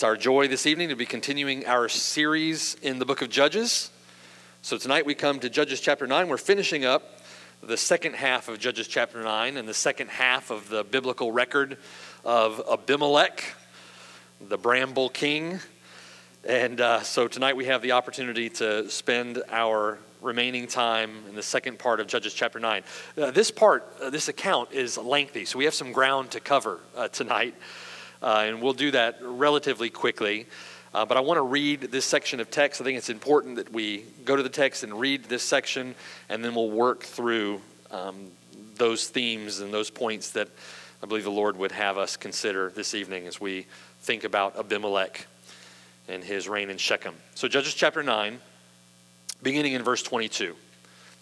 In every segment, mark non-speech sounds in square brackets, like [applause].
It's our joy this evening to be continuing our series in the book of Judges. So tonight we come to Judges chapter 9. We're finishing up the second half of Judges chapter 9 and the second half of the biblical record of Abimelech, the bramble king. And uh, so tonight we have the opportunity to spend our remaining time in the second part of Judges chapter 9. Uh, this part, uh, this account is lengthy, so we have some ground to cover uh, tonight uh, and we'll do that relatively quickly. Uh, but I want to read this section of text. I think it's important that we go to the text and read this section, and then we'll work through um, those themes and those points that I believe the Lord would have us consider this evening as we think about Abimelech and his reign in Shechem. So, Judges chapter 9, beginning in verse 22.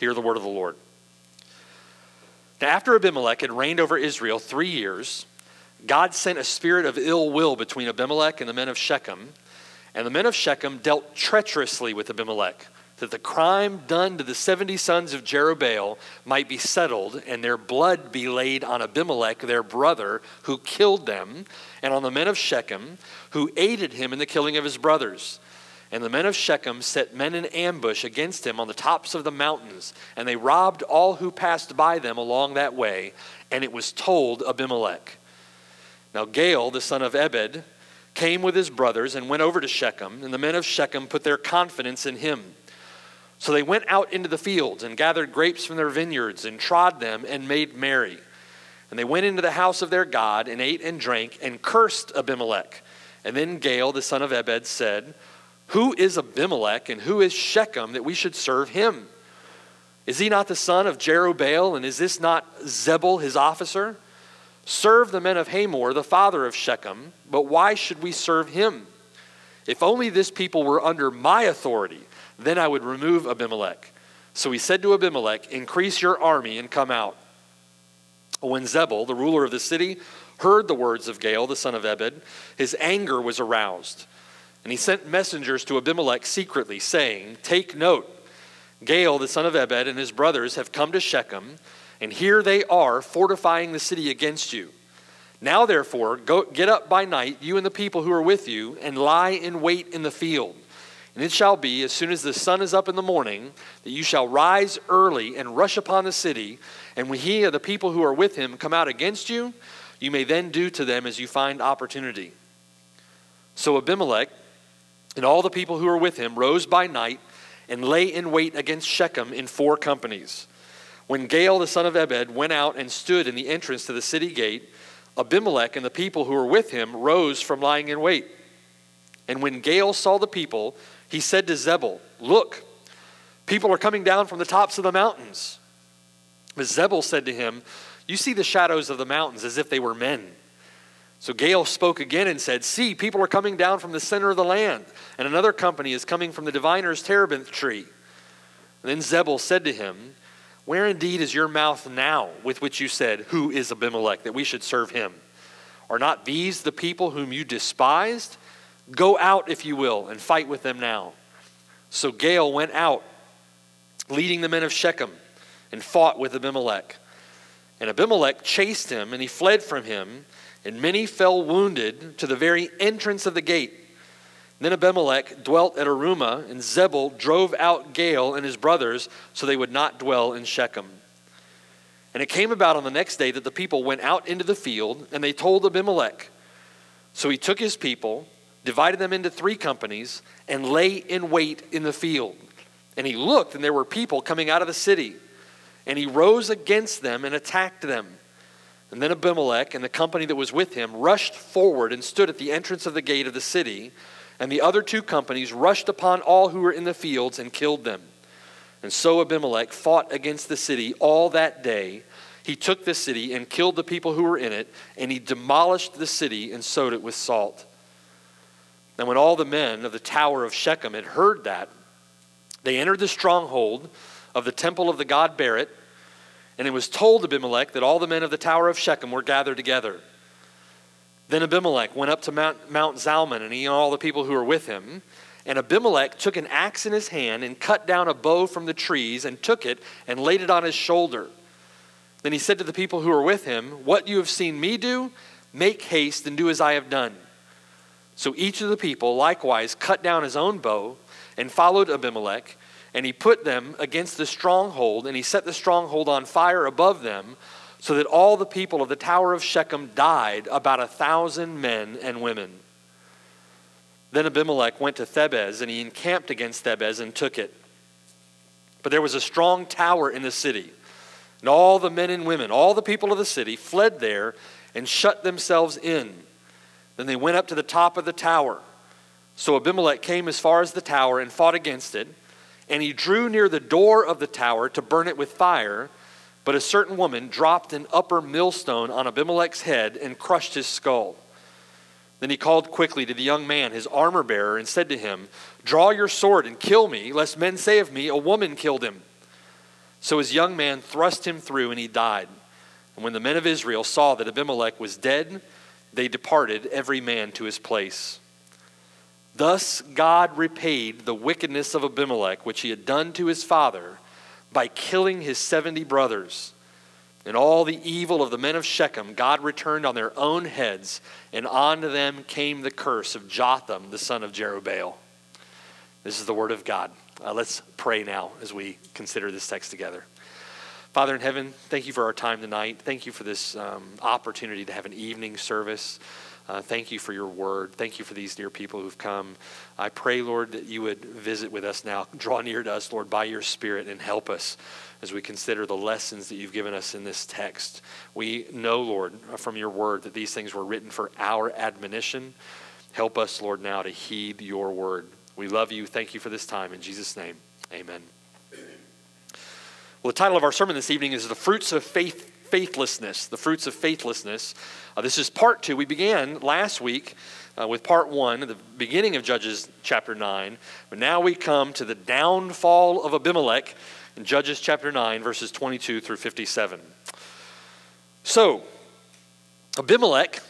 Hear the word of the Lord. Now, after Abimelech had reigned over Israel three years, God sent a spirit of ill will between Abimelech and the men of Shechem, and the men of Shechem dealt treacherously with Abimelech, that the crime done to the 70 sons of Jerubbaal might be settled, and their blood be laid on Abimelech, their brother, who killed them, and on the men of Shechem, who aided him in the killing of his brothers. And the men of Shechem set men in ambush against him on the tops of the mountains, and they robbed all who passed by them along that way, and it was told Abimelech. Now, Gaal, the son of Ebed, came with his brothers and went over to Shechem, and the men of Shechem put their confidence in him. So they went out into the fields and gathered grapes from their vineyards and trod them and made merry. And they went into the house of their God and ate and drank and cursed Abimelech. And then Gaal, the son of Ebed, said, Who is Abimelech and who is Shechem that we should serve him? Is he not the son of Jerubbaal, and is this not Zebul, his officer? Serve the men of Hamor, the father of Shechem, but why should we serve him? If only this people were under my authority, then I would remove Abimelech. So he said to Abimelech, Increase your army and come out. When Zebul, the ruler of the city, heard the words of Gaal, the son of Ebed, his anger was aroused. And he sent messengers to Abimelech secretly, saying, Take note, Gaal, the son of Ebed, and his brothers have come to Shechem and here they are fortifying the city against you. Now, therefore, go, get up by night, you and the people who are with you, and lie in wait in the field. And it shall be, as soon as the sun is up in the morning, that you shall rise early and rush upon the city. And when he and the people who are with him come out against you, you may then do to them as you find opportunity. So Abimelech and all the people who are with him rose by night and lay in wait against Shechem in four companies. When Gaal the son of Ebed went out and stood in the entrance to the city gate, Abimelech and the people who were with him rose from lying in wait. And when Gaal saw the people, he said to Zebul, Look, people are coming down from the tops of the mountains. But Zebul said to him, You see the shadows of the mountains as if they were men. So Gaal spoke again and said, See, people are coming down from the center of the land, and another company is coming from the diviner's terebinth tree. And then Zebul said to him, where indeed is your mouth now with which you said, Who is Abimelech, that we should serve him? Are not these the people whom you despised? Go out, if you will, and fight with them now. So Gaal went out, leading the men of Shechem, and fought with Abimelech. And Abimelech chased him, and he fled from him, and many fell wounded to the very entrance of the gate. Then Abimelech dwelt at Arumah, and Zebul drove out Gaal and his brothers so they would not dwell in Shechem. And it came about on the next day that the people went out into the field, and they told Abimelech. So he took his people, divided them into three companies, and lay in wait in the field. And he looked, and there were people coming out of the city. And he rose against them and attacked them. And then Abimelech and the company that was with him rushed forward and stood at the entrance of the gate of the city and the other two companies rushed upon all who were in the fields and killed them. And so Abimelech fought against the city all that day. He took the city and killed the people who were in it, and he demolished the city and sowed it with salt. Now, when all the men of the tower of Shechem had heard that, they entered the stronghold of the temple of the god Berith, and it was told Abimelech that all the men of the tower of Shechem were gathered together. Then Abimelech went up to Mount, Mount Zalmon, and he and all the people who were with him. And Abimelech took an axe in his hand and cut down a bough from the trees and took it and laid it on his shoulder. Then he said to the people who were with him, What you have seen me do, make haste and do as I have done. So each of the people likewise cut down his own bough and followed Abimelech, and he put them against the stronghold, and he set the stronghold on fire above them, so that all the people of the tower of Shechem died, about a thousand men and women. Then Abimelech went to Thebez, and he encamped against Thebez and took it. But there was a strong tower in the city, and all the men and women, all the people of the city, fled there and shut themselves in. Then they went up to the top of the tower. So Abimelech came as far as the tower and fought against it. And he drew near the door of the tower to burn it with fire. But a certain woman dropped an upper millstone on Abimelech's head and crushed his skull. Then he called quickly to the young man, his armor bearer, and said to him, Draw your sword and kill me, lest men say of me, A woman killed him. So his young man thrust him through, and he died. And when the men of Israel saw that Abimelech was dead, they departed, every man to his place. Thus God repaid the wickedness of Abimelech, which he had done to his father, by killing his seventy brothers. And all the evil of the men of Shechem God returned on their own heads, and on to them came the curse of Jotham, the son of Jerubbaal. This is the word of God. Uh, let's pray now as we consider this text together. Father in heaven, thank you for our time tonight. Thank you for this um, opportunity to have an evening service. Uh, thank you for your word. Thank you for these dear people who've come. I pray, Lord, that you would visit with us now. Draw near to us, Lord, by your Spirit and help us as we consider the lessons that you've given us in this text. We know, Lord, from your word that these things were written for our admonition. Help us, Lord, now to heed your word. We love you. Thank you for this time. In Jesus' name, amen. Well, the title of our sermon this evening is The Fruits of Faith, Faithlessness. The Fruits of Faithlessness. Uh, this is part two. We began last week uh, with part one, the beginning of Judges chapter 9. But now we come to the downfall of Abimelech in Judges chapter 9, verses 22 through 57. So, Abimelech,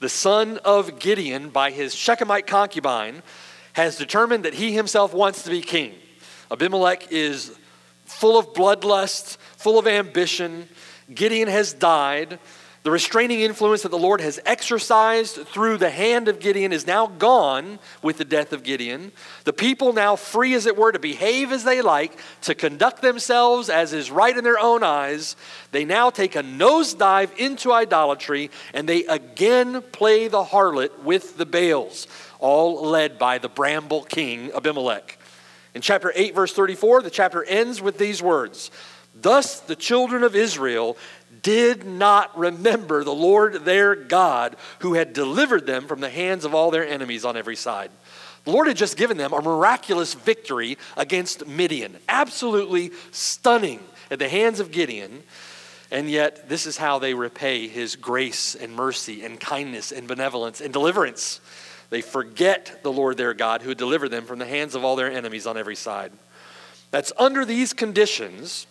the son of Gideon, by his Shechemite concubine, has determined that he himself wants to be king. Abimelech is full of bloodlust, full of ambition. Gideon has died. The restraining influence that the Lord has exercised through the hand of Gideon is now gone with the death of Gideon. The people, now free as it were to behave as they like, to conduct themselves as is right in their own eyes, they now take a nosedive into idolatry and they again play the harlot with the Baals, all led by the bramble king Abimelech. In chapter 8, verse 34, the chapter ends with these words Thus the children of Israel did not remember the Lord their God, who had delivered them from the hands of all their enemies on every side. The Lord had just given them a miraculous victory against Midian. Absolutely stunning at the hands of Gideon. And yet, this is how they repay his grace and mercy and kindness and benevolence and deliverance. They forget the Lord their God who delivered them from the hands of all their enemies on every side. That's under these conditions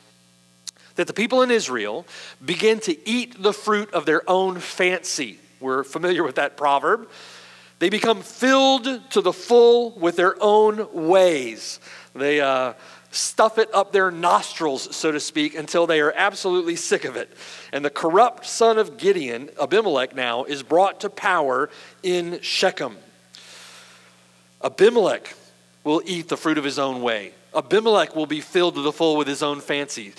that the people in Israel begin to eat the fruit of their own fancy. We're familiar with that proverb. They become filled to the full with their own ways. They uh, stuff it up their nostrils, so to speak, until they are absolutely sick of it. And the corrupt son of Gideon, Abimelech, now is brought to power in Shechem. Abimelech will eat the fruit of his own way. Abimelech will be filled to the full with his own fancies.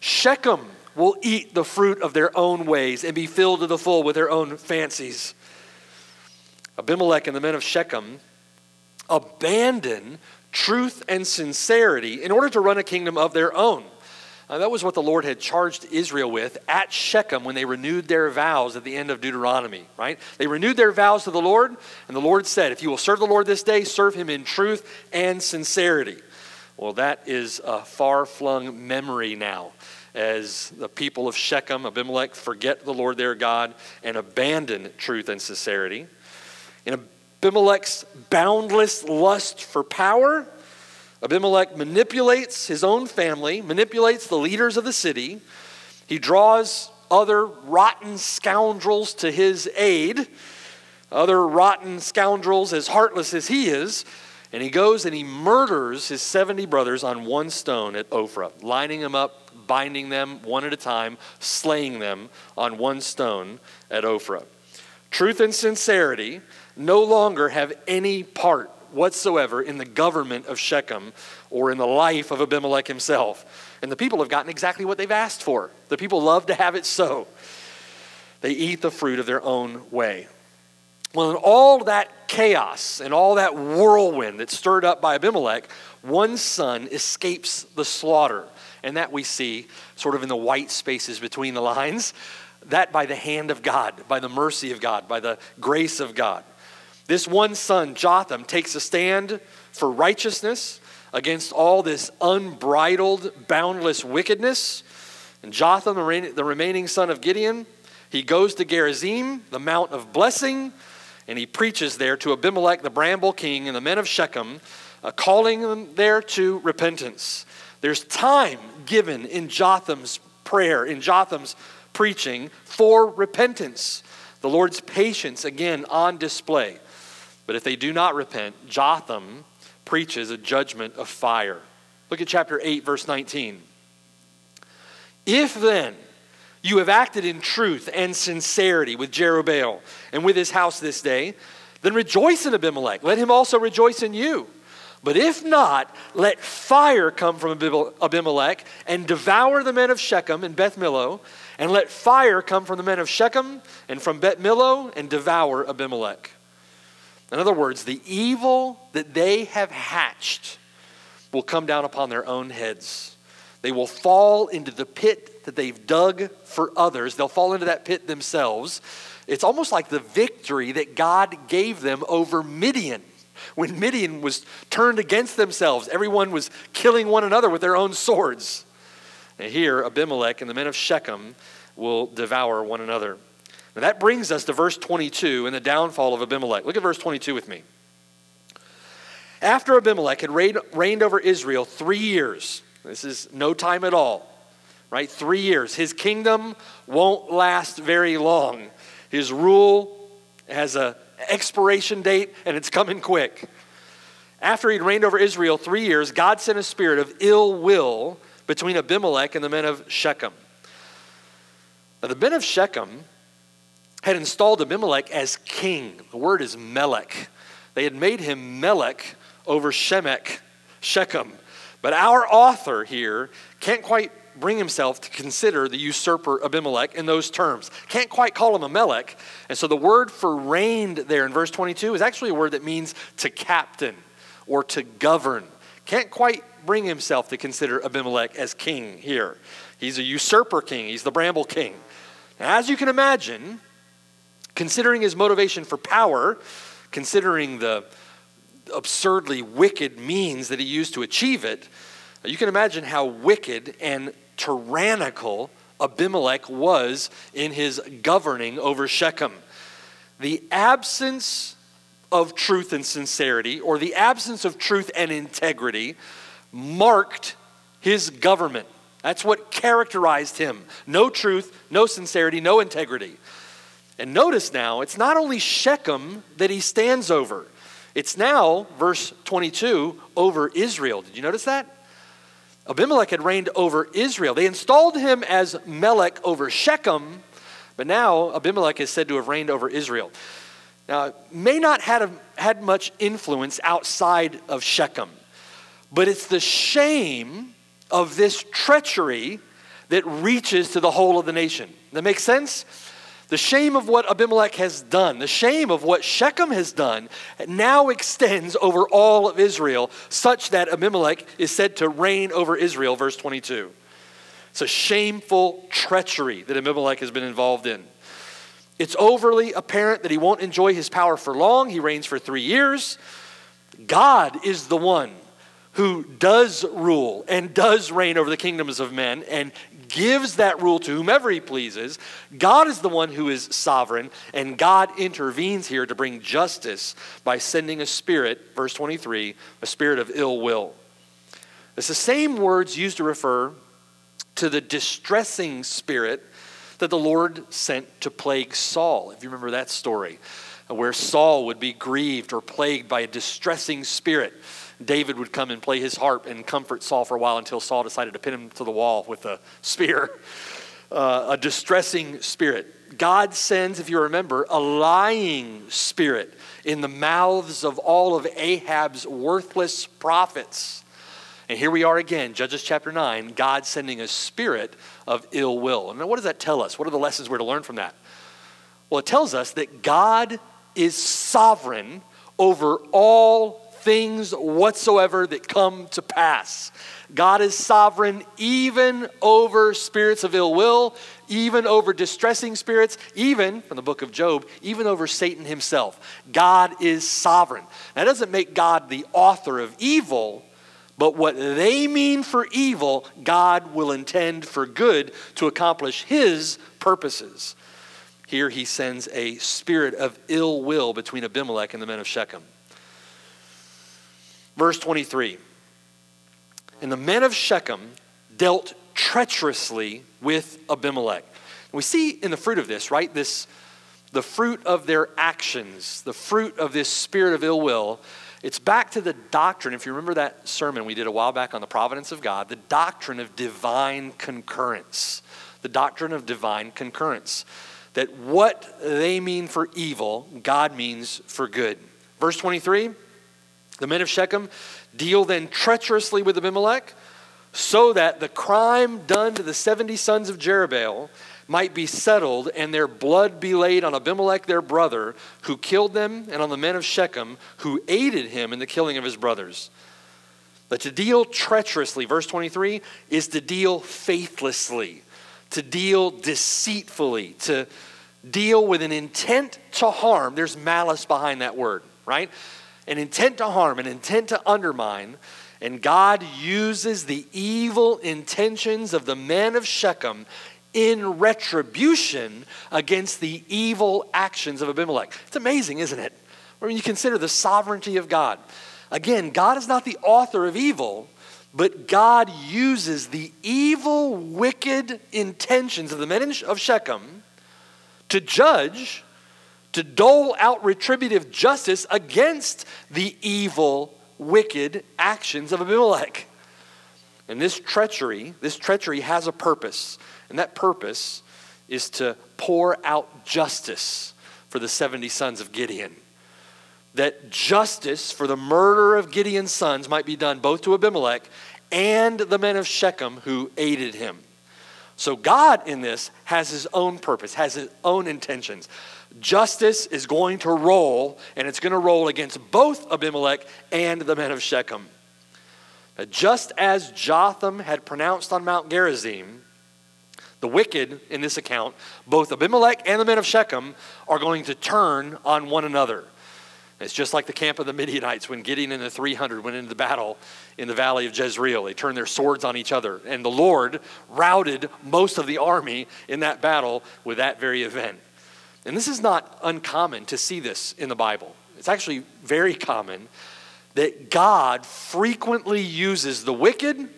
Shechem will eat the fruit of their own ways and be filled to the full with their own fancies. Abimelech and the men of Shechem abandon truth and sincerity in order to run a kingdom of their own. Uh, that was what the Lord had charged Israel with at Shechem when they renewed their vows at the end of Deuteronomy, right? They renewed their vows to the Lord, and the Lord said, If you will serve the Lord this day, serve him in truth and sincerity. Well, that is a far flung memory now as the people of Shechem, Abimelech, forget the Lord their God and abandon truth and sincerity. In Abimelech's boundless lust for power, Abimelech manipulates his own family, manipulates the leaders of the city. He draws other rotten scoundrels to his aid, other rotten scoundrels as heartless as he is, and he goes and he murders his 70 brothers on one stone at Ophrah, lining them up, binding them one at a time, slaying them on one stone at Ophrah. Truth and sincerity no longer have any part whatsoever in the government of Shechem or in the life of Abimelech himself. And the people have gotten exactly what they've asked for. The people love to have it so. They eat the fruit of their own way. Well, in all that chaos and all that whirlwind that's stirred up by Abimelech, one son escapes the slaughter. And that we see sort of in the white spaces between the [laughs] lines. That by the hand of God, by the mercy of God, by the grace of God. This one son, Jotham, takes a stand for righteousness against all this unbridled, boundless wickedness. And Jotham, the remaining son of Gideon, he goes to Gerizim, the Mount of Blessing, and he preaches there to Abimelech, the bramble king, and the men of Shechem, uh, calling them there to repentance. There's time given in Jotham's prayer, in Jotham's preaching for repentance. The Lord's patience, again, on display. But if they do not repent, Jotham preaches a judgment of fire. Look at chapter 8, verse 19. If then you have acted in truth and sincerity with Jerubbaal and with his house this day, then rejoice in Abimelech. Let him also rejoice in you. But if not, let fire come from Abimelech and devour the men of Shechem and Beth Millo, and let fire come from the men of Shechem and from Beth Millo and devour Abimelech. In other words, the evil that they have hatched will come down upon their own heads. They will fall into the pit that they've dug for others. They'll fall into that pit themselves. It's almost like the victory that God gave them over Midian. When Midian was turned against themselves, everyone was killing one another with their own swords. And here, Abimelech and the men of Shechem will devour one another. Now that brings us to verse 22 and the downfall of Abimelech. Look at verse 22 with me. After Abimelech had reigned over Israel three years, this is no time at all, right? Three years. His kingdom won't last very long. His rule has an expiration date and it's coming quick. After he'd reigned over Israel three years, God sent a spirit of ill will between Abimelech and the men of Shechem. Now, the men of Shechem had installed Abimelech as king. The word is Melech. They had made him Melech over Shemek, Shechem. But our author here can't quite bring himself to consider the usurper Abimelech in those terms. Can't quite call him a Melech. And so the word for reigned there in verse 22 is actually a word that means to captain or to govern. Can't quite bring himself to consider Abimelech as king here. He's a usurper king, he's the bramble king. Now, as you can imagine, Considering his motivation for power, considering the absurdly wicked means that he used to achieve it, you can imagine how wicked and tyrannical Abimelech was in his governing over Shechem. The absence of truth and sincerity, or the absence of truth and integrity, marked his government. That's what characterized him. No truth, no sincerity, no integrity. And notice now, it's not only Shechem that he stands over, it's now, verse 22, over Israel. Did you notice that? Abimelech had reigned over Israel. They installed him as Melech over Shechem, but now Abimelech is said to have reigned over Israel. Now, may not have had much influence outside of Shechem, but it's the shame of this treachery that reaches to the whole of the nation. That makes sense? The shame of what Abimelech has done, the shame of what Shechem has done, now extends over all of Israel, such that Abimelech is said to reign over Israel, verse 22. It's a shameful treachery that Abimelech has been involved in. It's overly apparent that he won't enjoy his power for long. He reigns for three years. God is the one who does rule and does reign over the kingdoms of men and gives that rule to whomever he pleases. God is the one who is sovereign, and God intervenes here to bring justice by sending a spirit, verse 23, a spirit of ill will. It's the same words used to refer to the distressing spirit that the Lord sent to plague Saul. If you remember that story, where Saul would be grieved or plagued by a distressing spirit. David would come and play his harp and comfort Saul for a while until Saul decided to pin him to the wall with a spear. [laughs] uh, a distressing spirit. God sends, if you remember, a lying spirit in the mouths of all of Ahab's worthless prophets. And here we are again, Judges chapter 9, God sending a spirit of ill will. And what does that tell us? What are the lessons we're to learn from that? Well, it tells us that God is sovereign over all things whatsoever that come to pass. God is sovereign even over spirits of ill will, even over distressing spirits, even, from the book of Job, even over Satan himself. God is sovereign. That doesn't make God the author of evil, but what they mean for evil, God will intend for good to accomplish his purposes. Here he sends a spirit of ill will between Abimelech and the men of Shechem. Verse 23 And the men of Shechem dealt treacherously with Abimelech. We see in the fruit of this, right? This the fruit of their actions, the fruit of this spirit of ill will. It's back to the doctrine. If you remember that sermon we did a while back on the providence of God, the doctrine of divine concurrence. The doctrine of divine concurrence. That what they mean for evil, God means for good. Verse 23 the men of Shechem deal then treacherously with Abimelech so that the crime done to the 70 sons of Jerubbaal might be settled and their blood be laid on Abimelech their brother who killed them and on the men of Shechem who aided him in the killing of his brothers. But to deal treacherously, verse 23, is to deal faithlessly, to deal deceitfully, to deal with an intent to harm. There's malice behind that word, right? An intent to harm, an intent to undermine. And God uses the evil intentions of the men of Shechem in retribution against the evil actions of Abimelech. It's amazing, isn't it? When you consider the sovereignty of God. Again, God is not the author of evil, but God uses the evil, wicked intentions of the men of Shechem to judge to dole out retributive justice against the evil, wicked actions of Abimelech. And this treachery, this treachery has a purpose, and that purpose is to pour out justice for the 70 sons of Gideon. That justice for the murder of Gideon's sons might be done both to Abimelech and the men of Shechem who aided him. So God in this has his own purpose, has his own intentions. Justice is going to roll, and it's going to roll against both Abimelech and the men of Shechem. Just as Jotham had pronounced on Mount Gerizim, the wicked in this account, both Abimelech and the men of Shechem, are going to turn on one another. It's just like the camp of the Midianites when Gideon and the 300 went into the battle in the valley of Jezreel. They turned their swords on each other, and the Lord routed most of the army in that battle with that very event. And this is not uncommon to see this in the Bible. It's actually very common that God frequently uses the wicked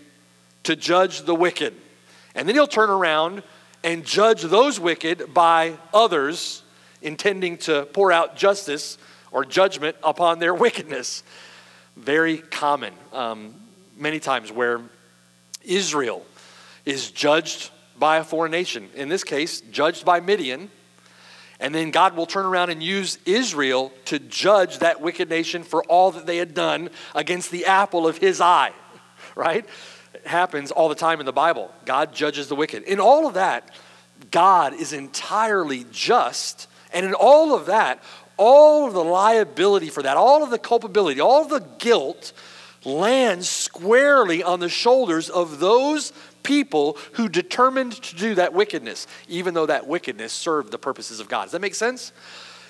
to judge the wicked. And then he'll turn around and judge those wicked by others intending to pour out justice or judgment upon their wickedness. Very common, um, many times, where Israel is judged by a foreign nation. In this case, judged by Midian and then God will turn around and use Israel to judge that wicked nation for all that they had done against the apple of his eye, [laughs] right? It happens all the time in the Bible. God judges the wicked. In all of that, God is entirely just. And in all of that, all of the liability for that, all of the culpability, all of the guilt lands squarely on the shoulders of those people who determined to do that wickedness, even though that wickedness served the purposes of God. Does that make sense?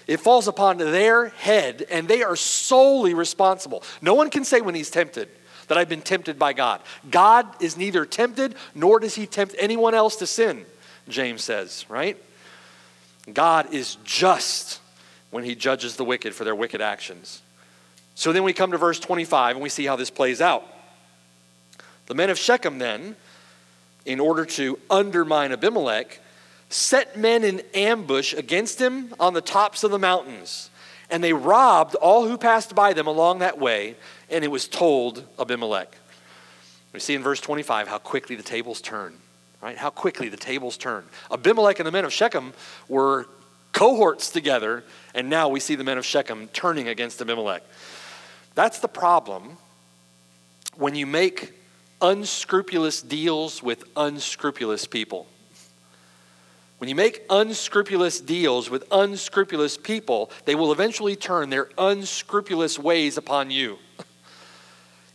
It falls upon their head, and they are solely responsible. No one can say when he's tempted that I've been tempted by God. God is neither tempted nor does he tempt anyone else to sin, James says, right? God is just when he judges the wicked for their wicked actions. So then we come to verse 25 and we see how this plays out. The men of Shechem then in order to undermine Abimelech, set men in ambush against him on the tops of the mountains. And they robbed all who passed by them along that way, and it was told Abimelech. We see in verse 25 how quickly the tables turn. right? How quickly the tables turn. Abimelech and the men of Shechem were cohorts together, and now we see the men of Shechem turning against Abimelech. That's the problem when you make unscrupulous deals with unscrupulous people. When you make unscrupulous deals with unscrupulous people, they will eventually turn their unscrupulous ways upon you.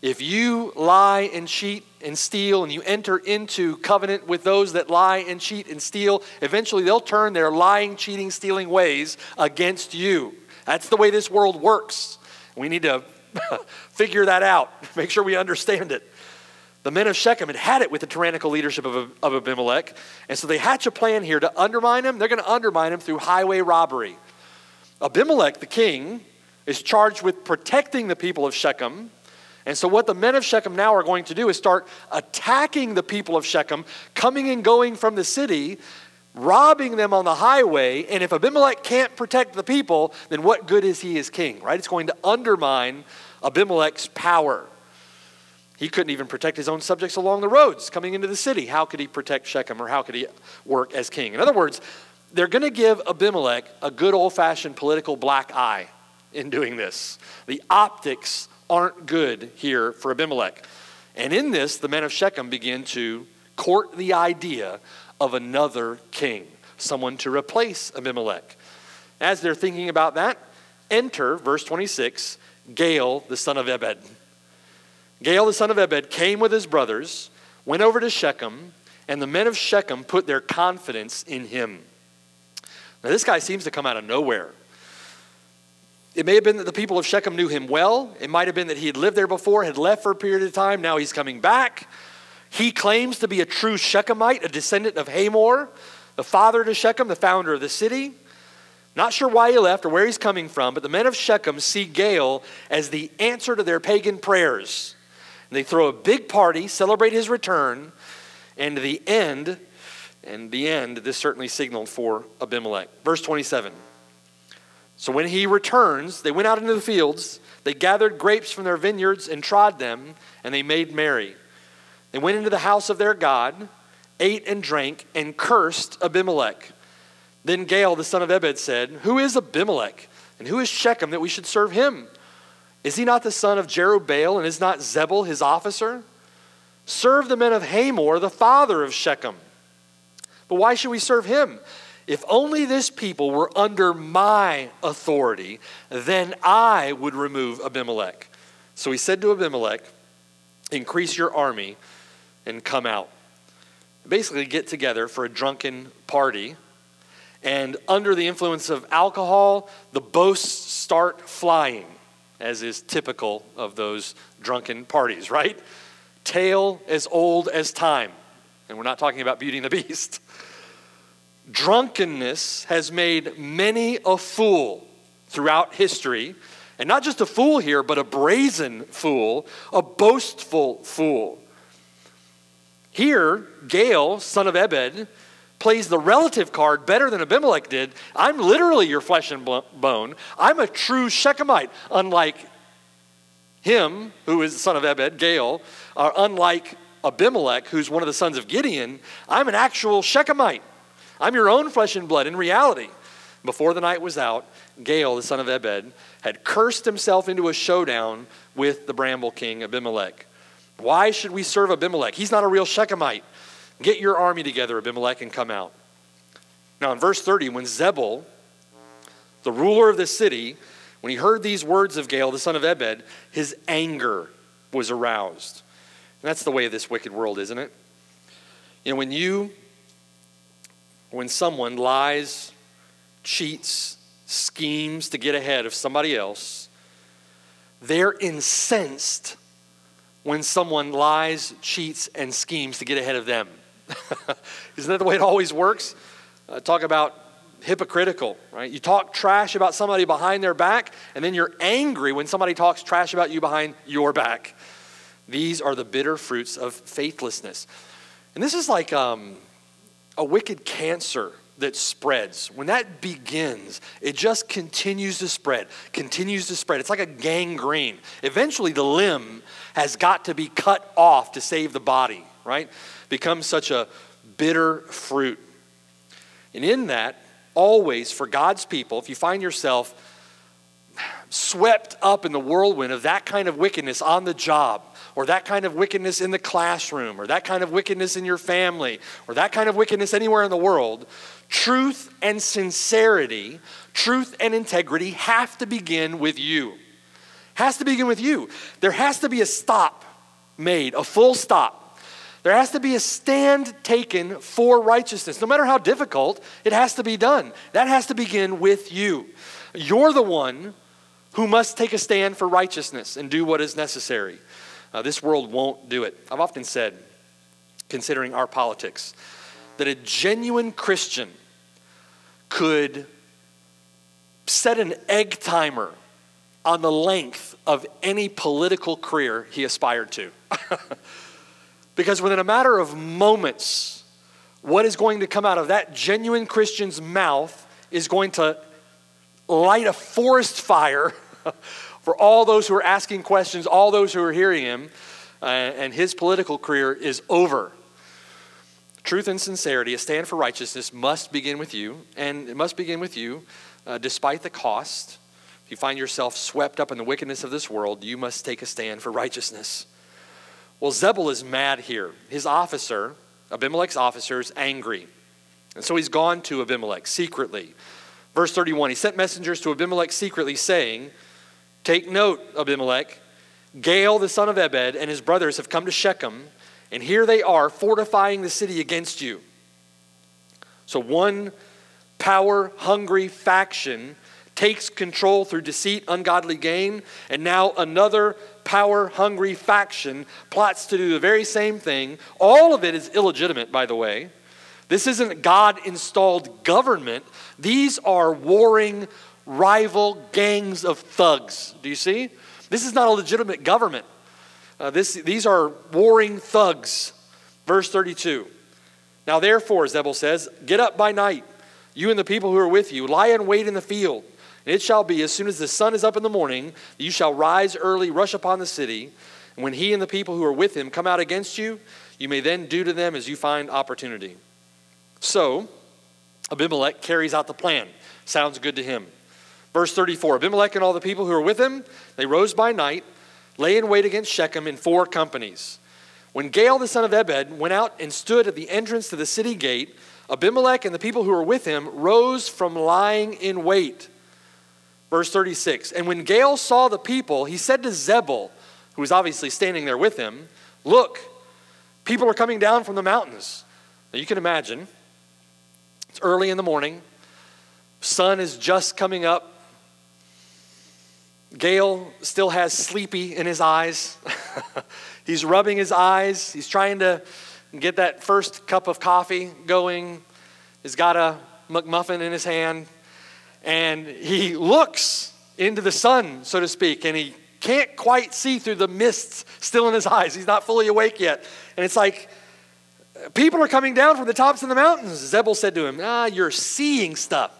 If you lie and cheat and steal and you enter into covenant with those that lie and cheat and steal, eventually they'll turn their lying, cheating, stealing ways against you. That's the way this world works. We need to [laughs] figure that out, make sure we understand it. The men of Shechem had had it with the tyrannical leadership of, of Abimelech, and so they hatch a plan here to undermine him. They're going to undermine him through highway robbery. Abimelech, the king, is charged with protecting the people of Shechem and so, what the men of Shechem now are going to do is start attacking the people of Shechem, coming and going from the city, robbing them on the highway. And if Abimelech can't protect the people, then what good is he as king, right? It's going to undermine Abimelech's power. He couldn't even protect his own subjects along the roads coming into the city. How could he protect Shechem or how could he work as king? In other words, they're going to give Abimelech a good old fashioned political black eye in doing this. The optics aren't good here for Abimelech. And in this, the men of Shechem begin to court the idea of another king, someone to replace Abimelech. As they're thinking about that, enter, verse 26, Gaal, the son of Ebed. Gaal, the son of Ebed, came with his brothers, went over to Shechem, and the men of Shechem put their confidence in him. Now, this guy seems to come out of nowhere. It may have been that the people of Shechem knew him well. It might have been that he had lived there before, had left for a period of time. Now he's coming back. He claims to be a true Shechemite, a descendant of Hamor, the father to Shechem, the founder of the city. Not sure why he left or where he's coming from, but the men of Shechem see Gaal as the answer to their pagan prayers. And they throw a big party, celebrate his return, and the end, and the end, this certainly signaled for Abimelech. Verse 27. So when he returns, they went out into the fields, they gathered grapes from their vineyards and trod them, and they made merry. They went into the house of their God, ate and drank, and cursed Abimelech. Then Gaal, the son of Ebed, said, Who is Abimelech? And who is Shechem that we should serve him? Is he not the son of Jerubbaal, and is not Zebul his officer? Serve the men of Hamor, the father of Shechem. But why should we serve him? If only this people were under my authority, then I would remove Abimelech. So he said to Abimelech, Increase your army and come out. Basically, get together for a drunken party. And under the influence of alcohol, the boasts start flying, as is typical of those drunken parties, right? Tale as old as time. And we're not talking about Beauty and the Beast. Drunkenness has made many a fool throughout history. And not just a fool here, but a brazen fool, a boastful fool. Here, Gaal, son of Ebed, plays the relative card better than Abimelech did. I'm literally your flesh and bone. I'm a true Shechemite, unlike him, who is the son of Ebed, Gaal, uh, unlike Abimelech, who's one of the sons of Gideon. I'm an actual Shechemite. I'm your own flesh and blood. In reality, before the night was out, Gaal, the son of Ebed, had cursed himself into a showdown with the bramble king Abimelech. Why should we serve Abimelech? He's not a real Shechemite. Get your army together, Abimelech, and come out. Now, in verse 30, when Zebul, the ruler of the city, when he heard these words of Gaal, the son of Ebed, his anger was aroused. And that's the way of this wicked world, isn't it? You know, when you when someone lies, cheats, schemes to get ahead of somebody else, they're incensed when someone lies, cheats, and schemes to get ahead of them. [laughs] Isn't that the way it always works? Uh, talk about hypocritical, right? You talk trash about somebody behind their back, and then you're angry when somebody talks trash about you behind your back. These are the bitter fruits of faithlessness. And this is like um, a wicked cancer that spreads. When that begins, it just continues to spread, continues to spread. It's like a gangrene. Eventually, the limb has got to be cut off to save the body, right? Becomes such a bitter fruit. And in that, always for God's people, if you find yourself swept up in the whirlwind of that kind of wickedness on the job, or that kind of wickedness in the classroom, or that kind of wickedness in your family, or that kind of wickedness anywhere in the world, truth and sincerity, truth and integrity have to begin with you. Has to begin with you. There has to be a stop made, a full stop. There has to be a stand taken for righteousness. No matter how difficult, it has to be done. That has to begin with you. You're the one who must take a stand for righteousness and do what is necessary. Uh, this world won't do it. I've often said, considering our politics, that a genuine Christian could set an egg timer on the length of any political career he aspired to. [laughs] because within a matter of moments, what is going to come out of that genuine Christian's mouth is going to light a forest fire [laughs] for all those who are asking questions, all those who are hearing him, uh, and his political career is over. Truth and sincerity, a stand for righteousness, must begin with you, and it must begin with you uh, despite the cost. If you find yourself swept up in the wickedness of this world, you must take a stand for righteousness. Well, Zebul is mad here. His officer, Abimelech's officer, is angry. And so he's gone to Abimelech secretly. Verse 31 He sent messengers to Abimelech secretly, saying, Take note, Abimelech, Gaal the son of Ebed and his brothers have come to Shechem and here they are fortifying the city against you. So one power hungry faction takes control through deceit, ungodly gain, and now another power hungry faction plots to do the very same thing. All of it is illegitimate, by the way. This isn't God installed government, these are warring rival gangs of thugs. Do you see? This is not a legitimate government. Uh, this, these are warring thugs. Verse 32. Now, therefore, Zebul says, Get up by night, you and the people who are with you, lie in wait in the field. And it shall be, as soon as the sun is up in the morning, that you shall rise early, rush upon the city. And when he and the people who are with him come out against you, you may then do to them as you find opportunity. So, Abimelech carries out the plan. Sounds good to him. Verse 34 Abimelech and all the people who are with him, they rose by night lay in wait against Shechem in four companies. When Gaal the son of Ebed went out and stood at the entrance to the city gate, Abimelech and the people who were with him rose from lying in wait. Verse 36 And when Gaal saw the people, he said to Zebul, who was obviously standing there with him, Look, people are coming down from the mountains. Now you can imagine, it's early in the morning, sun is just coming up, Gaal still has sleepy in his eyes. [laughs] he's rubbing his eyes. He's trying to get that first cup of coffee going. He's got a McMuffin in his hand. And he looks into the sun, so to speak, and he can't quite see through the mists still in his eyes. He's not fully awake yet. And it's like, people are coming down from the tops of the mountains. Zebul said to him, Ah, you're seeing stuff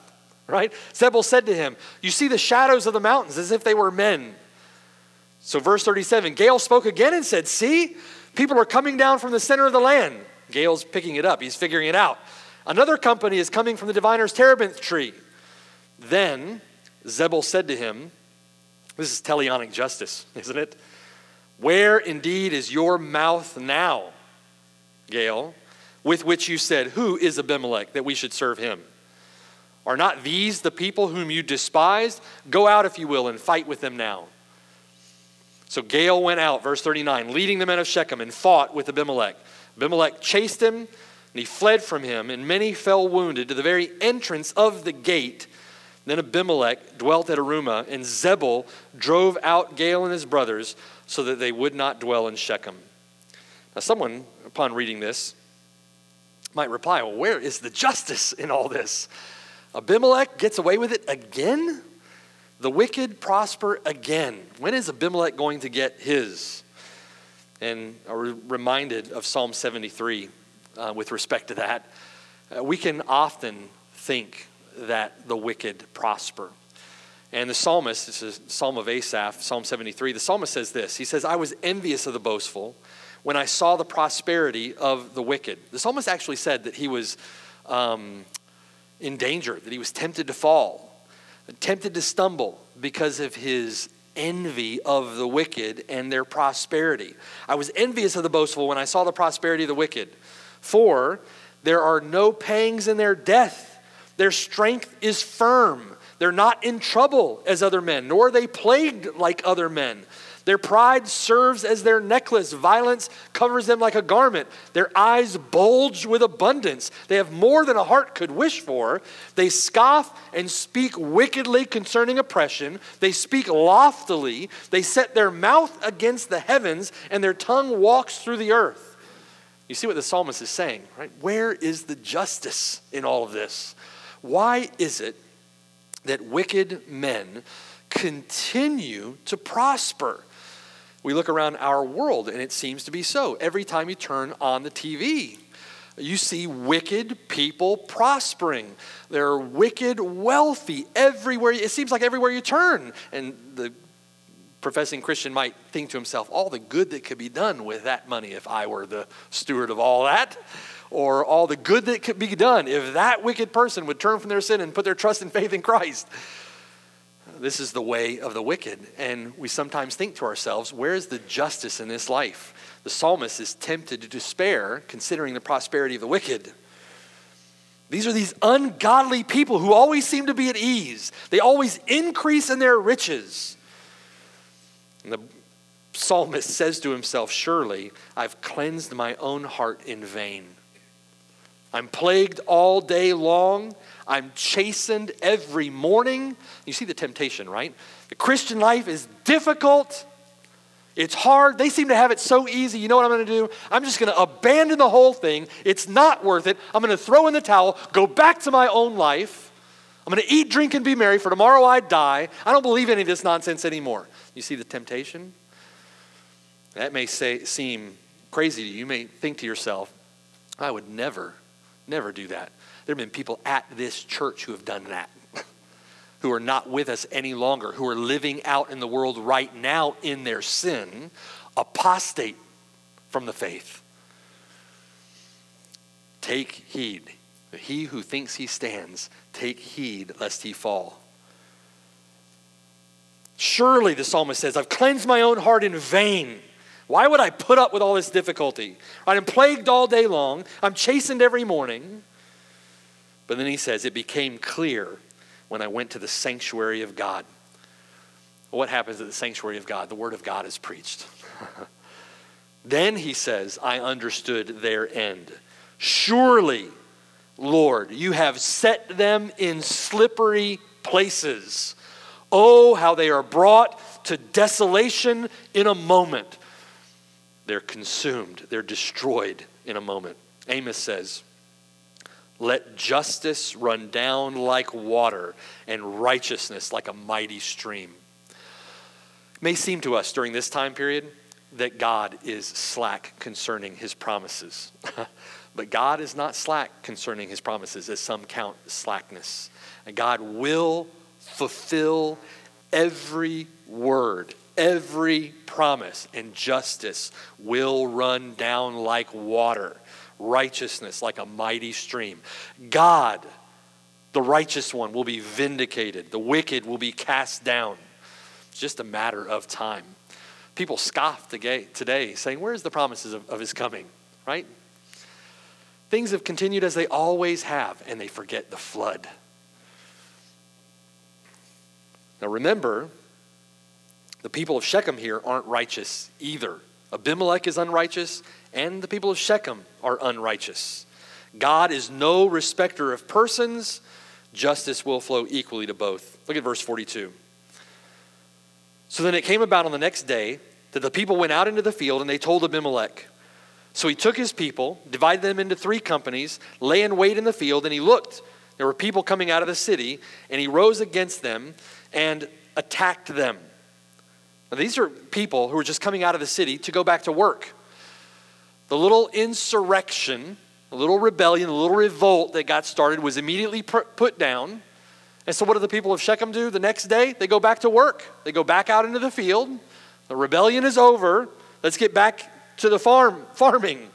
right? Zebul said to him, You see the shadows of the mountains as if they were men. So, verse 37 Gaal spoke again and said, See, people are coming down from the center of the land. Gaal's picking it up, he's figuring it out. Another company is coming from the diviner's terebinth tree. Then Zebul said to him, This is talionic justice, [laughs] isn't it? Where indeed is your mouth now, Gaal, with which you said, Who is Abimelech that we should serve him? Are not these the people whom you despised? Go out, if you will, and fight with them now. So Gaal went out, verse 39, leading the men of Shechem, and fought with Abimelech. Abimelech chased him, and he fled from him, and many fell wounded to the very entrance of the gate. Then Abimelech dwelt at Arumah, and Zebul drove out Gaal and his brothers so that they would not dwell in Shechem. Now, someone, upon reading this, might reply, Well, where is the justice in all this? Abimelech gets away with it again? The wicked prosper again. When is Abimelech going to get his? And are reminded of Psalm 73 uh, with respect to that. Uh, we can often think that the wicked prosper. And the psalmist, this is Psalm of Asaph, Psalm 73, the psalmist says this He says, I was envious of the boastful when I saw the prosperity of the wicked. The psalmist actually said that he was um, in danger, that he was tempted to fall, tempted to stumble because of his envy of the wicked and their prosperity. I was envious of the boastful when I saw the prosperity of the wicked. For there are no pangs in their death, their strength is firm. They're not in trouble as other men, nor are they plagued like other men. Their pride serves as their necklace. Violence covers them like a garment. Their eyes bulge with abundance. They have more than a heart could wish for. They scoff and speak wickedly concerning oppression. They speak loftily. They set their mouth against the heavens, and their tongue walks through the earth. You see what the psalmist is saying, right? Where is the justice in all of this? Why is it that wicked men continue to prosper? We look around our world and it seems to be so. Every time you turn on the TV, you see wicked people prospering. They're wicked wealthy everywhere. It seems like everywhere you turn. And the professing Christian might think to himself, all the good that could be done with that money if I were the steward of all that, or all the good that could be done if that wicked person would turn from their sin and put their trust and faith in Christ this is the way of the wicked. And we sometimes think to ourselves, where is the justice in this life? The psalmist is tempted to despair considering the prosperity of the wicked. These are these ungodly people who always seem to be at ease. They always increase in their riches. And the psalmist says to himself, Surely I've cleansed my own heart in vain. I'm plagued all day long. I'm chastened every morning. You see the temptation, right? The Christian life is difficult. It's hard. They seem to have it so easy. You know what I'm going to do? I'm just going to abandon the whole thing. It's not worth it. I'm going to throw in the towel, go back to my own life. I'm going to eat, drink, and be merry, for tomorrow I die. I don't believe any of this nonsense anymore. You see the temptation? That may say, seem crazy to you. You may think to yourself, I would never, never do that. There have been people at this church who have done that, [laughs] who are not with us any longer, who are living out in the world right now in their sin, apostate from the faith. Take heed. He who thinks he stands, take heed lest he fall. Surely, the psalmist says, I've cleansed my own heart in vain. Why would I put up with all this difficulty? I'm plagued all day long. I'm chastened every morning. But then he says, It became clear when I went to the sanctuary of God. What happens at the sanctuary of God? The word of God is preached. [laughs] then he says, I understood their end. Surely, Lord, you have set them in slippery places. Oh, how they are brought to desolation in a moment. They're consumed, they're destroyed in a moment. Amos says, let justice run down like water and righteousness like a mighty stream. It may seem to us during this time period that God is slack concerning his promises. [laughs] but God is not slack concerning his promises, as some count slackness. And God will fulfill every word, every promise, and justice will run down like water righteousness like a mighty stream. God, the righteous one, will be vindicated, the wicked will be cast down. It's just a matter of time. People scoff today, saying, Where's the promises of, of his coming? Right? Things have continued as they always have, and they forget the flood. Now remember, the people of Shechem here aren't righteous either. Abimelech is unrighteous, and the people of Shechem are unrighteous. God is no respecter of persons. Justice will flow equally to both. Look at verse 42. So then it came about on the next day that the people went out into the field and they told Abimelech. So he took his people, divided them into three companies, lay in wait in the field, and he looked. There were people coming out of the city, and he rose against them and attacked them. Now, these are people who are just coming out of the city to go back to work. The little insurrection, the little rebellion, the little revolt that got started was immediately put down. And so, what do the people of Shechem do the next day? They go back to work. They go back out into the field. The rebellion is over. Let's get back to the farm, farming.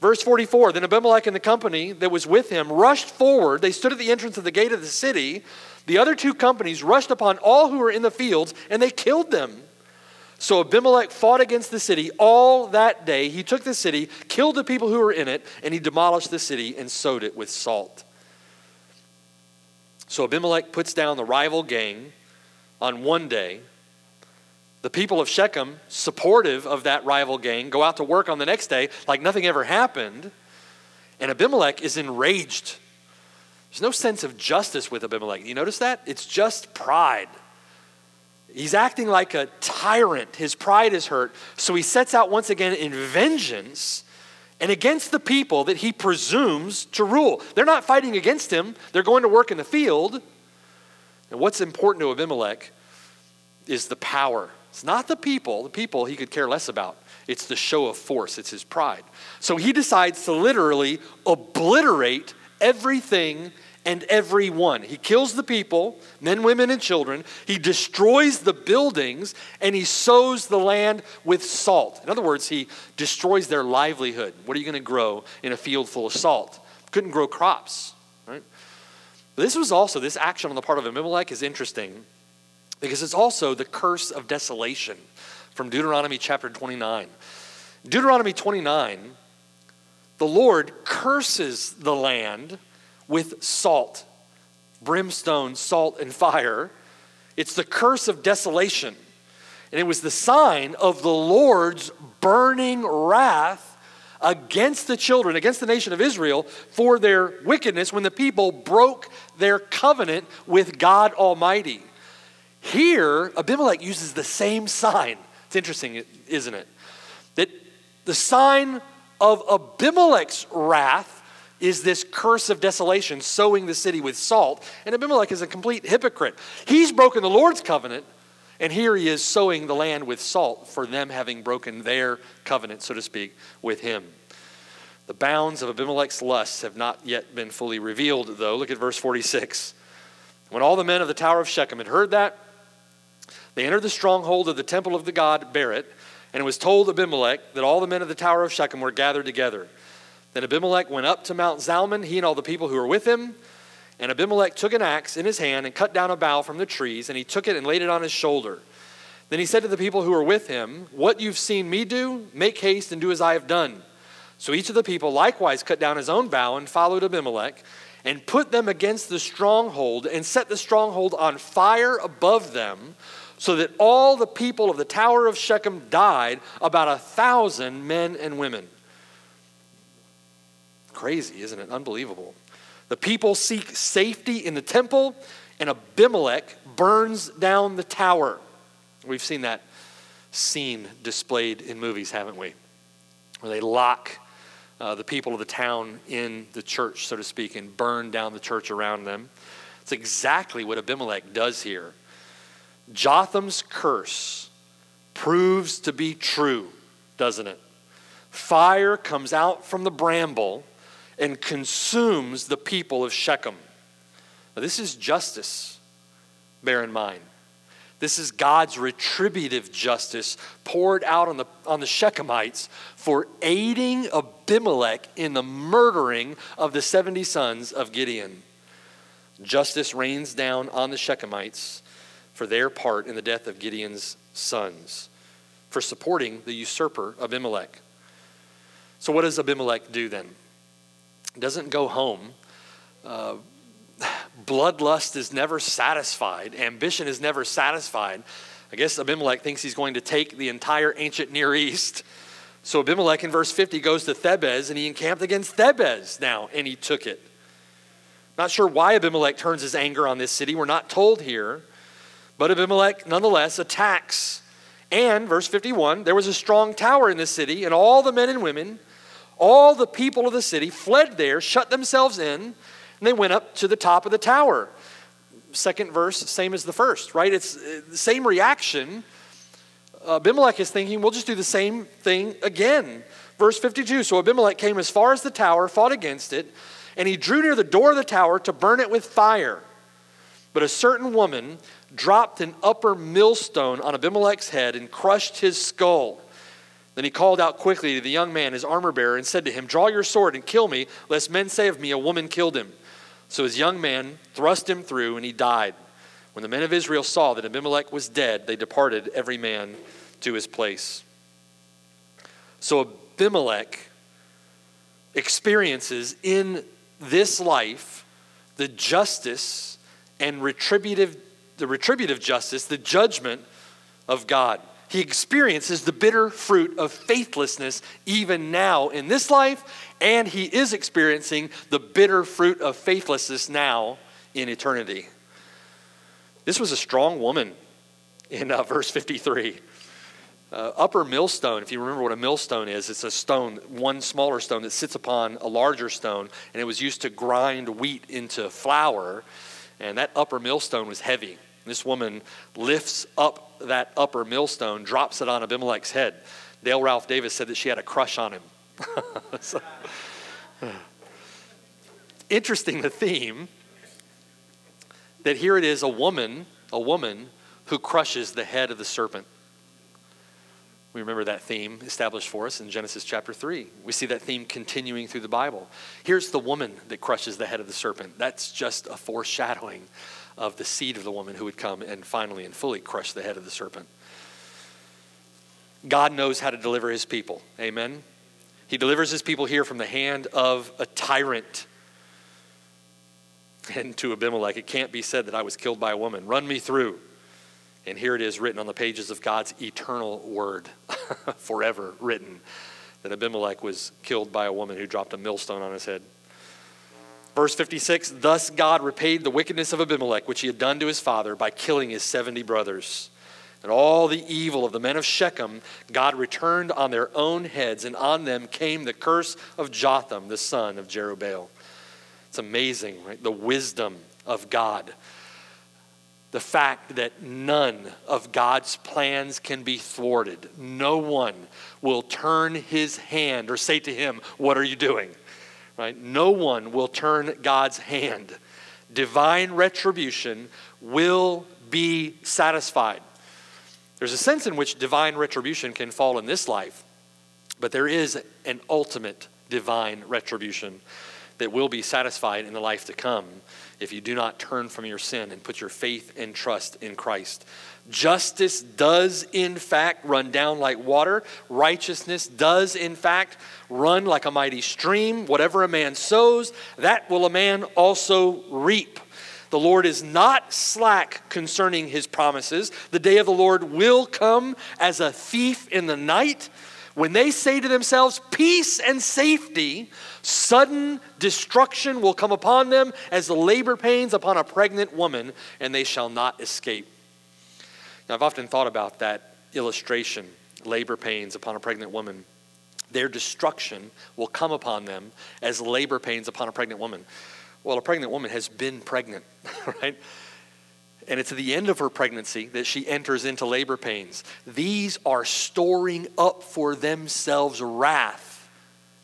Verse 44 Then Abimelech and the company that was with him rushed forward. They stood at the entrance of the gate of the city. The other two companies rushed upon all who were in the fields, and they killed them. So Abimelech fought against the city all that day. He took the city, killed the people who were in it, and he demolished the city and sowed it with salt. So Abimelech puts down the rival gang on one day. The people of Shechem, supportive of that rival gang, go out to work on the next day like nothing ever happened. And Abimelech is enraged. There's no sense of justice with Abimelech. You notice that? It's just pride. He's acting like a tyrant. His pride is hurt. So he sets out once again in vengeance and against the people that he presumes to rule. They're not fighting against him, they're going to work in the field. And what's important to Abimelech is the power. It's not the people, the people he could care less about. It's the show of force, it's his pride. So he decides to literally obliterate everything and everyone. He kills the people, men, women, and children. He destroys the buildings and he sows the land with salt. In other words, he destroys their livelihood. What are you going to grow in a field full of salt? Couldn't grow crops, right? This was also, this action on the part of Abimelech is interesting because it's also the curse of desolation from Deuteronomy chapter 29. Deuteronomy 29, the Lord curses the land with salt, brimstone, salt, and fire. It's the curse of desolation. And it was the sign of the Lord's burning wrath against the children, against the nation of Israel for their wickedness when the people broke their covenant with God Almighty. Here, Abimelech uses the same sign. It's interesting, isn't it? That the sign of Abimelech's wrath is this curse of desolation, sowing the city with salt. And Abimelech is a complete hypocrite. He's broken the Lord's covenant, and here he is sowing the land with salt for them having broken their covenant, so to speak, with him. The bounds of Abimelech's lusts have not yet been fully revealed, though. Look at verse 46. When all the men of the Tower of Shechem had heard that, they entered the stronghold of the temple of the god Berith, and it was told Abimelech that all the men of the Tower of Shechem were gathered together. Then Abimelech went up to Mount Zalmon, he and all the people who were with him. And Abimelech took an axe in his hand and cut down a bough from the trees, and he took it and laid it on his shoulder. Then he said to the people who were with him, What you've seen me do, make haste and do as I have done. So each of the people likewise cut down his own bough and followed Abimelech, and put them against the stronghold, and set the stronghold on fire above them, so that all the people of the tower of Shechem died, about a thousand men and women. Crazy, isn't it? Unbelievable. The people seek safety in the temple, and Abimelech burns down the tower. We've seen that scene displayed in movies, haven't we? Where they lock uh, the people of the town in the church, so to speak, and burn down the church around them. It's exactly what Abimelech does here. Jotham's curse proves to be true, doesn't it? Fire comes out from the bramble and consumes the people of Shechem. Now, this is justice, bear in mind. This is God's retributive justice poured out on the, on the Shechemites for aiding Abimelech in the murdering of the 70 sons of Gideon. Justice rains down on the Shechemites for their part in the death of Gideon's sons, for supporting the usurper Abimelech. So, what does Abimelech do then? doesn't go home. Uh, [sighs] bloodlust is never satisfied, ambition is never satisfied. I guess Abimelech thinks he's going to take the entire ancient Near East. So Abimelech in verse 50 goes to Thebez and he encamped against Thebez now and he took it. Not sure why Abimelech turns his anger on this city. We're not told here. But Abimelech nonetheless attacks. And, verse 51, there was a strong tower in the city, and all the men and women all the people of the city fled there, shut themselves in, and they went up to the top of the tower. Second verse, same as the first, right? It's uh, the same reaction. Abimelech is thinking, we'll just do the same thing again. Verse 52 So Abimelech came as far as the tower, fought against it, and he drew near the door of the tower to burn it with fire. But a certain woman dropped an upper millstone on Abimelech's head and crushed his skull. Then he called out quickly to the young man, his armor bearer, and said to him, Draw your sword and kill me, lest men say of me, A woman killed him. So his young man thrust him through, and he died. When the men of Israel saw that Abimelech was dead, they departed every man to his place. So Abimelech experiences in this life the justice and retributive the retributive justice, the judgment of God. He experiences the bitter fruit of faithlessness even now in this life, and he is experiencing the bitter fruit of faithlessness now in eternity. This was a strong woman in uh, verse 53. Uh, upper millstone, if you remember what a millstone is, it's a stone, one smaller stone that sits upon a larger stone, and it was used to grind wheat into flour. And that upper millstone was heavy. This woman lifts up that upper millstone, drops it on Abimelech's head. Dale Ralph Davis said that she had a crush on him. [laughs] so, hmm. interesting the theme that here it is a woman, a woman who crushes the head of the serpent. We remember that theme established for us in Genesis chapter 3. We see that theme continuing through the Bible. Here's the woman that crushes the head of the serpent. That's just a foreshadowing of the seed of the woman who would come and finally and fully crush the head of the serpent. God knows how to deliver his people. Amen. He delivers his people here from the hand of a tyrant. And to Abimelech, it can't be said that I was killed by a woman. Run me through. And here it is written on the pages of God's eternal word, [laughs] forever written, that Abimelech was killed by a woman who dropped a millstone on his head. Verse 56 Thus God repaid the wickedness of Abimelech, which he had done to his father, by killing his 70 brothers. And all the evil of the men of Shechem, God returned on their own heads, and on them came the curse of Jotham, the son of Jerubbaal. It's amazing, right? The wisdom of God the fact that none of God's plans can be thwarted. No one will turn his hand or say to him, What are you doing? Right? No one will turn God's hand. Divine retribution will be satisfied. There's a sense in which divine retribution can fall in this life, but there is an ultimate divine retribution that will be satisfied in the life to come if you do not turn from your sin and put your faith and trust in Christ. Justice does, in fact, run down like water. Righteousness does, in fact, run like a mighty stream. Whatever a man sows, that will a man also reap. The Lord is not slack concerning his promises. The day of the Lord will come as a thief in the night. When they say to themselves, Peace and safety, Sudden destruction will come upon them as the labor pains upon a pregnant woman, and they shall not escape. Now, I've often thought about that illustration labor pains upon a pregnant woman. Their destruction will come upon them as labor pains upon a pregnant woman. Well, a pregnant woman has been pregnant, [laughs] right? And it's at the end of her pregnancy that she enters into labor pains. These are storing up for themselves wrath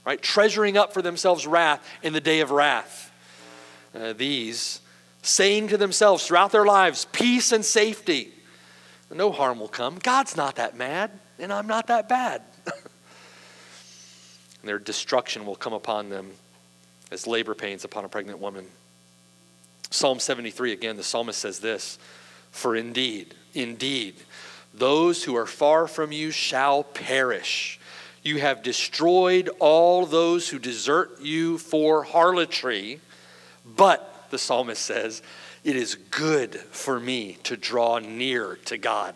right? Treasuring up for themselves wrath in the day of wrath. Uh, these saying to themselves throughout their lives, peace and safety. No harm will come. God's not that mad, and I'm not that bad. And their destruction will come upon them as labor pains upon a pregnant woman. Psalm 73, again, the psalmist says this For indeed, indeed, those who are far from you shall perish. You have destroyed all those who desert you for harlotry. But, the psalmist says, it is good for me to draw near to God.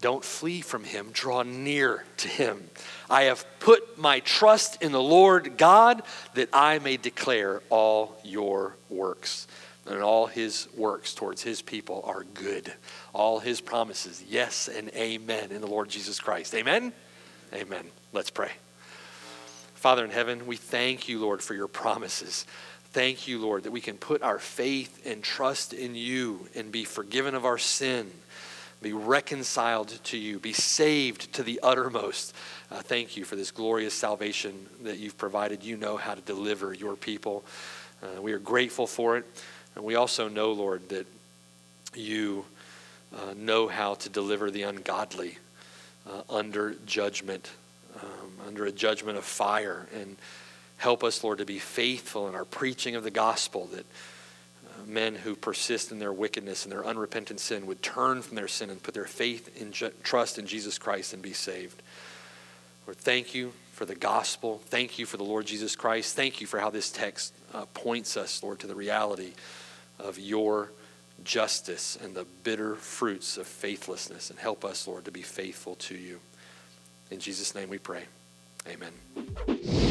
Don't flee from him, draw near to him. I have put my trust in the Lord God that I may declare all your works. And all his works towards his people are good. All his promises, yes and amen in the Lord Jesus Christ. Amen? Amen. Let's pray. Father in heaven, we thank you, Lord, for your promises. Thank you, Lord, that we can put our faith and trust in you and be forgiven of our sin, be reconciled to you, be saved to the uttermost. Uh, thank you for this glorious salvation that you've provided. You know how to deliver your people. Uh, we are grateful for it. And we also know, Lord, that you uh, know how to deliver the ungodly uh, under judgment, um, under a judgment of fire. And help us, Lord, to be faithful in our preaching of the gospel that men who persist in their wickedness and their unrepentant sin would turn from their sin and put their faith and trust in Jesus Christ and be saved. Lord, thank you for the gospel. Thank you for the Lord Jesus Christ. Thank you for how this text uh, points us, Lord, to the reality of your justice and the bitter fruits of faithlessness. And help us, Lord, to be faithful to you. In Jesus' name we pray. Amen.